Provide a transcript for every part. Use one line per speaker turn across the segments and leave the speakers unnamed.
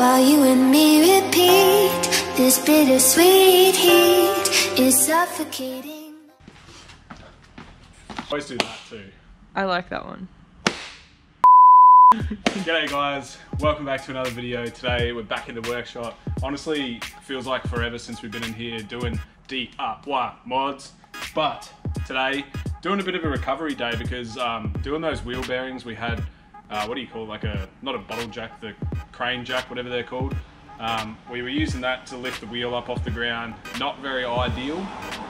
while you and me repeat. This bittersweet heat is suffocating.
Always do that too.
I like that one.
G'day guys, welcome back to another video. Today we're back in the workshop. Honestly, feels like forever since we've been in here doing DIY mods. But today, doing a bit of a recovery day because um, doing those wheel bearings we had, uh, what do you call it, like a, not a bottle jack, the crane jack, whatever they're called. Um, we were using that to lift the wheel up off the ground. Not very ideal.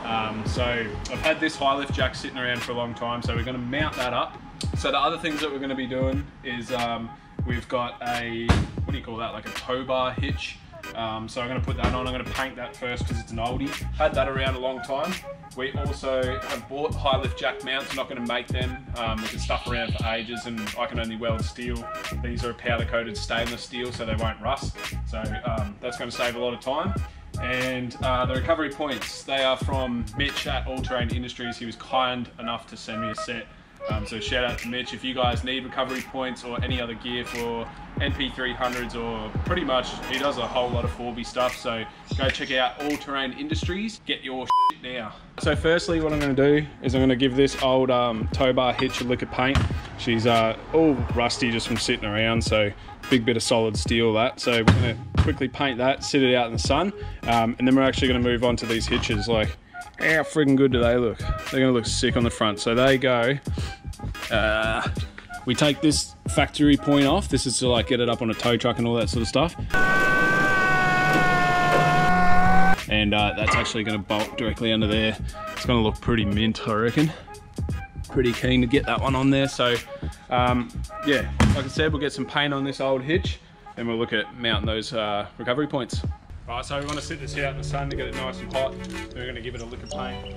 Um, so I've had this high lift jack sitting around for a long time, so we're gonna mount that up. So the other things that we're gonna be doing is um, we've got a, what do you call that, like a tow bar hitch. Um, so I'm gonna put that on, I'm gonna paint that first because it's an oldie. Had that around a long time. We also have bought high lift jack mounts, I'm not gonna make them. Um, we can stuff around for ages and I can only weld steel. These are powder coated stainless steel so they won't rust. So um, that's gonna save a lot of time. And uh, the recovery points, they are from Mitch at All Terrain Industries. He was kind enough to send me a set. Um, so shout out to Mitch. If you guys need recovery points or any other gear for NP300s or pretty much, he does a whole lot of 4B stuff. So go check out All Terrain Industries. Get your shit now. So firstly, what I'm going to do is I'm going to give this old um, tow bar hitch a lick of paint. She's uh, all rusty just from sitting around. So big bit of solid steel that. So we're going to quickly paint that, sit it out in the sun. Um, and then we're actually going to move on to these hitches. Like how friggin' good do they look? They're gonna look sick on the front. So they go, uh, we take this factory point off. This is to like get it up on a tow truck and all that sort of stuff. And uh, that's actually gonna bolt directly under there. It's gonna look pretty mint, I reckon. Pretty keen to get that one on there. So um, yeah, like I said, we'll get some paint on this old hitch and we'll look at mounting those uh, recovery points. Right, so we want to sit this out in the sun to get it nice and hot. Then we're going to give it a lick of paint.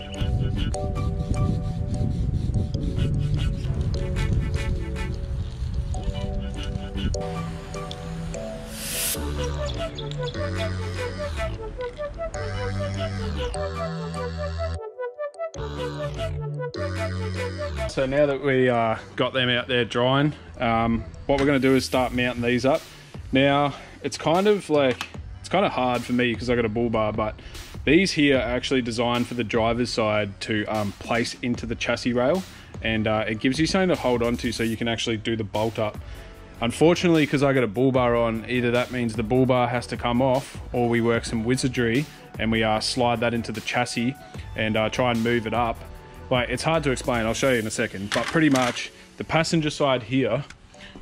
So now that we uh, got them out there drying, um, what we're going to do is start mounting these up. Now, it's kind of like, kind of hard for me because I got a bull bar, but these here are actually designed for the driver's side to um, place into the chassis rail and uh, it gives you something to hold on to so you can actually do the bolt up. Unfortunately, because I got a bull bar on, either that means the bull bar has to come off or we work some wizardry and we uh, slide that into the chassis and uh, try and move it up. Like, it's hard to explain, I'll show you in a second, but pretty much the passenger side here,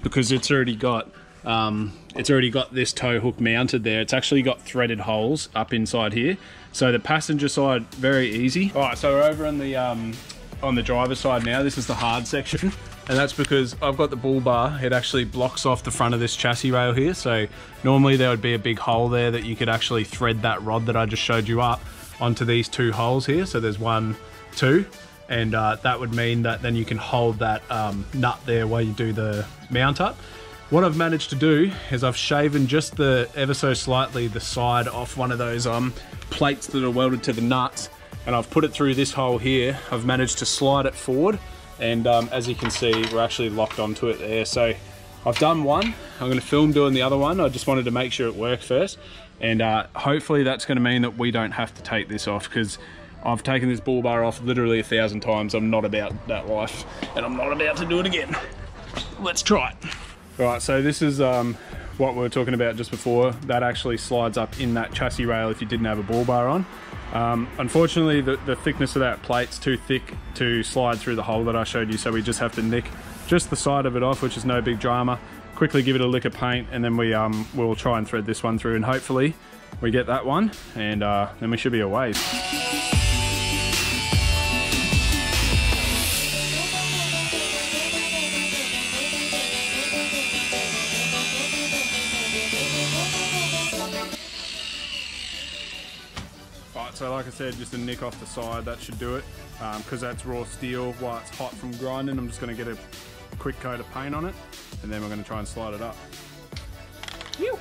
because it's already got um, it's already got this tow hook mounted there. It's actually got threaded holes up inside here. So the passenger side, very easy. All right, so we're over on the um, on the driver's side now. This is the hard section. And that's because I've got the bull bar. It actually blocks off the front of this chassis rail here. So normally there would be a big hole there that you could actually thread that rod that I just showed you up onto these two holes here. So there's one, two, and uh, that would mean that then you can hold that um, nut there while you do the mount up. What I've managed to do is I've shaven just the ever so slightly the side off one of those um, plates that are welded to the nuts and I've put it through this hole here. I've managed to slide it forward and um, as you can see we're actually locked onto it there. So I've done one, I'm going to film doing the other one. I just wanted to make sure it worked first and uh, hopefully that's going to mean that we don't have to take this off because I've taken this bull bar off literally a thousand times. I'm not about that life and I'm not about to do it again. Let's try it. Right, so this is um, what we were talking about just before. That actually slides up in that chassis rail if you didn't have a bull bar on. Um, unfortunately, the, the thickness of that plate's too thick to slide through the hole that I showed you, so we just have to nick just the side of it off, which is no big drama. Quickly give it a lick of paint, and then we um, will try and thread this one through, and hopefully we get that one, and uh, then we should be away. So like I said, just a nick off the side, that should do it. Um, because that's raw steel while it's hot from grinding, I'm just gonna get a quick coat of paint on it, and then we're gonna try and slide it up. Phew.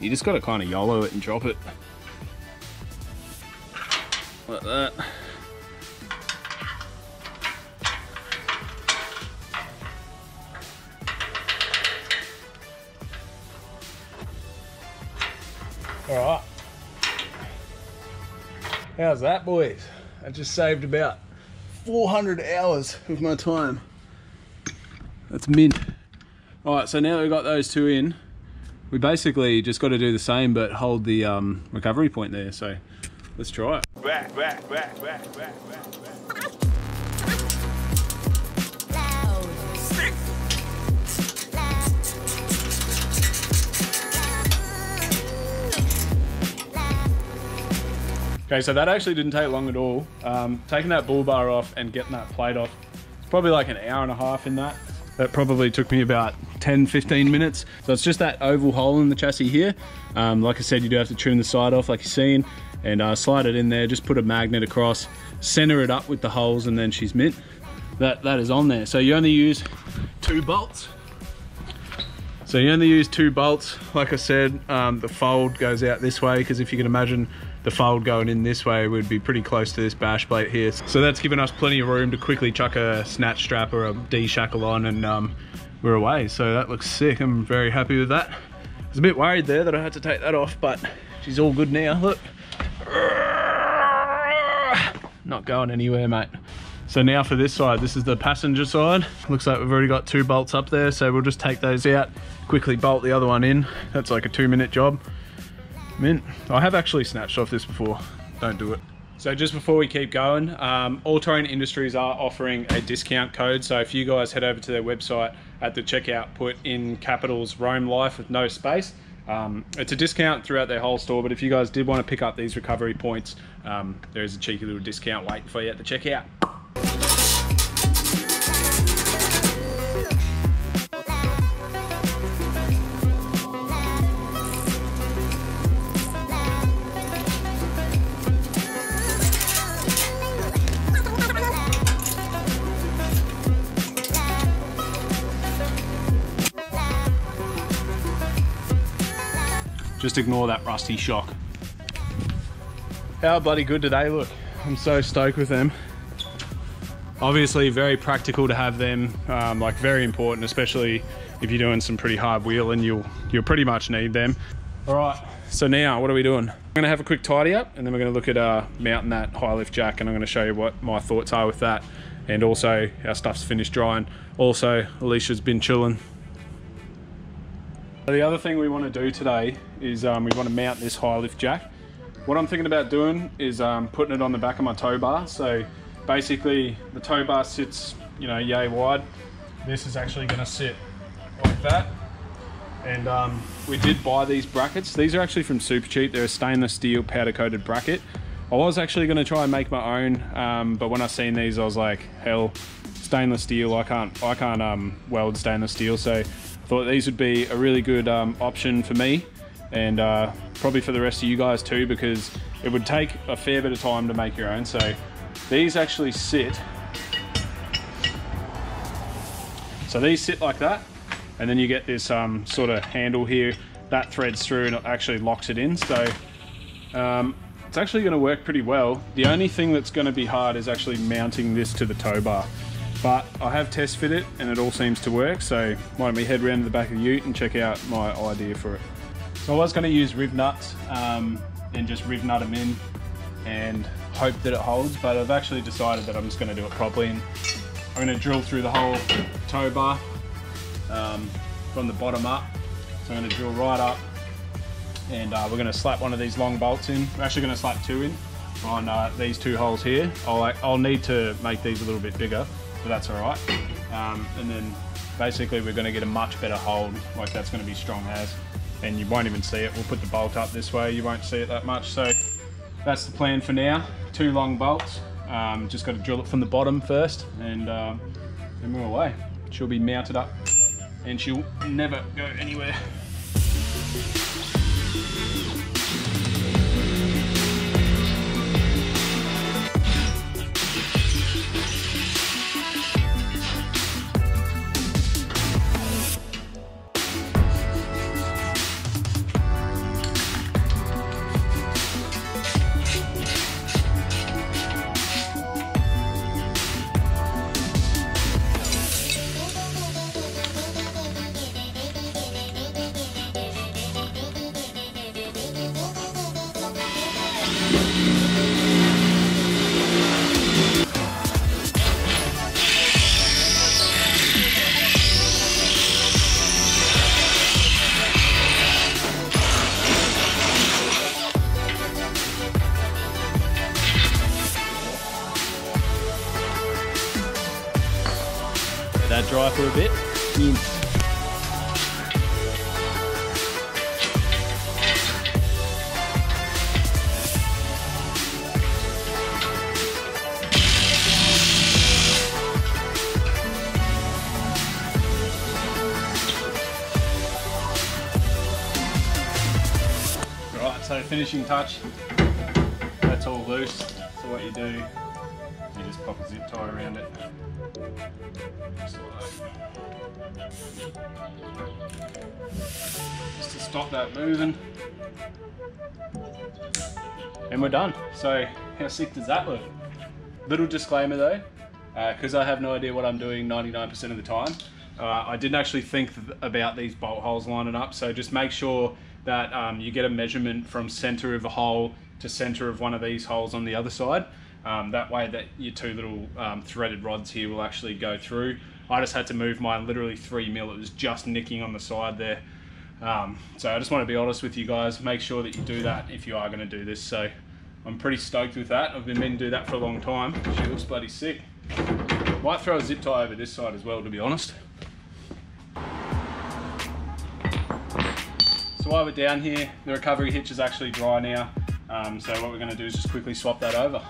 You just gotta kind of YOLO it and drop it. Like that. All right. How's that, boys? I just saved about 400 hours of my time. That's mint. All right, so now that we've got those two in, we basically just got to do the same, but hold the um, recovery point there. So let's try it.
Back, back, back.
Okay, so that actually didn't take long at all. Um, taking that bull bar off and getting that plate off, probably like an hour and a half in that. That probably took me about 10, 15 minutes. So it's just that oval hole in the chassis here. Um, like I said, you do have to trim the side off like you've seen and uh, slide it in there. Just put a magnet across, center it up with the holes and then she's mint. That, that is on there. So you only use two bolts. So you only use two bolts. Like I said, um, the fold goes out this way because if you can imagine the fold going in this way would be pretty close to this bash plate here. So that's given us plenty of room to quickly chuck a snatch strap or a D-shackle on and um, we're away. So that looks sick. I'm very happy with that. I was a bit worried there that I had to take that off, but she's all good now. Look. Not going anywhere, mate. So now for this side, this is the passenger side. Looks like we've already got two bolts up there, so we'll just take those out, quickly bolt the other one in. That's like a two minute job. Mint. I have actually snatched off this before. Don't do it. So just before we keep going, um, All Terrain Industries are offering a discount code. So if you guys head over to their website at the checkout, put in capitals Roam Lyfe with no space. Um, it's a discount throughout their whole store, but if you guys did want to pick up these recovery points, um, there is a cheeky little discount waiting for you at the checkout. Just ignore that rusty shock. How bloody good do they look? I'm so stoked with them. Obviously very practical to have them, um, like very important, especially if you're doing some pretty hard wheeling, you'll, you'll pretty much need them. All right, so now what are we doing? I'm gonna have a quick tidy up and then we're gonna look at uh, mounting that high lift jack and I'm gonna show you what my thoughts are with that and also our stuff's finished drying. Also, Alicia's been chilling, the other thing we want to do today is um, we want to mount this high lift jack. What I'm thinking about doing is um, putting it on the back of my tow bar. So basically the tow bar sits, you know, yay wide. This is actually going to sit like that. And um, we did buy these brackets. These are actually from Supercheap. They're a stainless steel powder coated bracket. I was actually going to try and make my own, um, but when I seen these, I was like, hell, stainless steel. I can't, I can't um, weld stainless steel. So thought these would be a really good um, option for me and uh, probably for the rest of you guys too because it would take a fair bit of time to make your own. So these actually sit. So these sit like that and then you get this um, sort of handle here. That threads through and it actually locks it in. So um, it's actually going to work pretty well. The only thing that's going to be hard is actually mounting this to the tow bar but I have test fit it and it all seems to work. So why don't we head around to the back of the ute and check out my idea for it. So I was going to use riv nuts um, and just riv nut them in and hope that it holds, but I've actually decided that I'm just going to do it properly. And I'm going to drill through the whole tow bar um, from the bottom up. So I'm going to drill right up and uh, we're going to slap one of these long bolts in. We're actually going to slap two in on uh, these two holes here. I'll, I'll need to make these a little bit bigger but that's all right. Um, and then basically we're going to get a much better hold, like that's going to be strong as, and you won't even see it. We'll put the bolt up this way, you won't see it that much. So that's the plan for now. Two long bolts. Um, just got to drill it from the bottom first, and um, then we're away. She'll be mounted up, and she'll never go anywhere. Dry for a bit. In. Right, so finishing touch. That's all loose. So what you do, pop a zip tie around it. Just to stop that moving. And we're done. So how sick does that look? Little disclaimer though, because I have no idea what I'm doing 99% of the time. Uh, I didn't actually think th- about these bolt holes lining up, so just make sure that um, you get a measurement from center of a hole to center of one of these holes on the other side. Um, that way that your two little um, threaded rods here will actually go through. I just had to move mine literally three mil. It was just nicking on the side there. Um, so I just want to be honest with you guys. Make sure that you do that if you are going to do this. So I'm pretty stoked with that. I've been meaning to do that for a long time. She looks bloody sick. Might throw a zip tie over this side as well, to be honest. So while we're down here, the recovery hitch is actually dry now. Um, so what we're going to do is just quickly swap that over.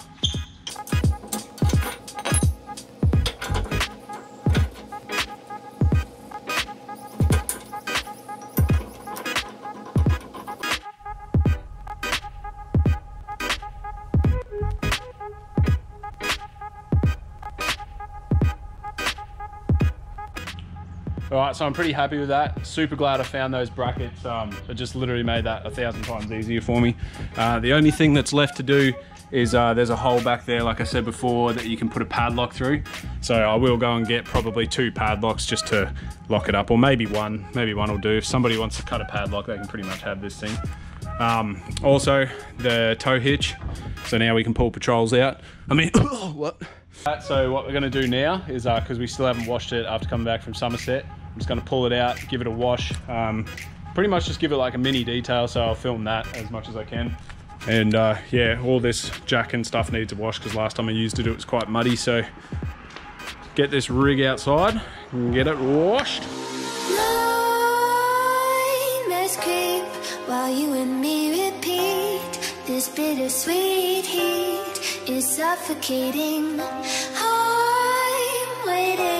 All right, so I'm pretty happy with that. Super glad I found those brackets. Um, it just literally made that a thousand times easier for me. Uh, the only thing that's left to do is uh, there's a hole back there, like I said before, that you can put a padlock through. So I will go and get probably two padlocks just to lock it up, or maybe one, maybe one will do. If somebody wants to cut a padlock, they can pretty much have this thing. Um, also, the tow hitch. So now we can pull patrols out. I mean, what? So what we're gonna do now is, because we still haven't washed it after coming back from Somerset, I'm just gonna pull it out, give it a wash. Um, pretty much just give it like a mini detail, so I'll film that as much as I can. And uh, yeah, all this jack and stuff needs a wash because last time I used it, it was quite muddy. So get this rig outside and get it washed.
Creep while you and me repeat. This bittersweet heat is suffocating. I'm waiting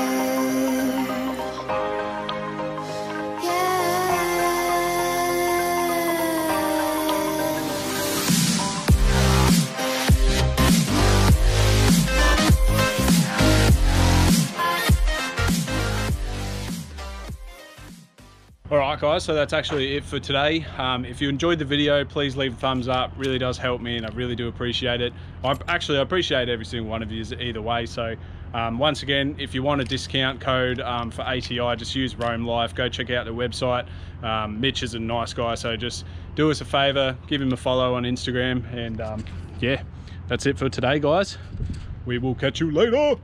Guys, so that's actually it for today. Um, if you enjoyed the video, please leave a thumbs up. Really does help me, and I really do appreciate it. I actually I appreciate every single one of you either way. So um, once again, if you want a discount code um, for ATI, just use Roam Lyfe. Go check out the website. Um, Mitch is a nice guy, so just do us a favor, give him a follow on Instagram, and um, yeah, that's it for today, guys. We will catch you later.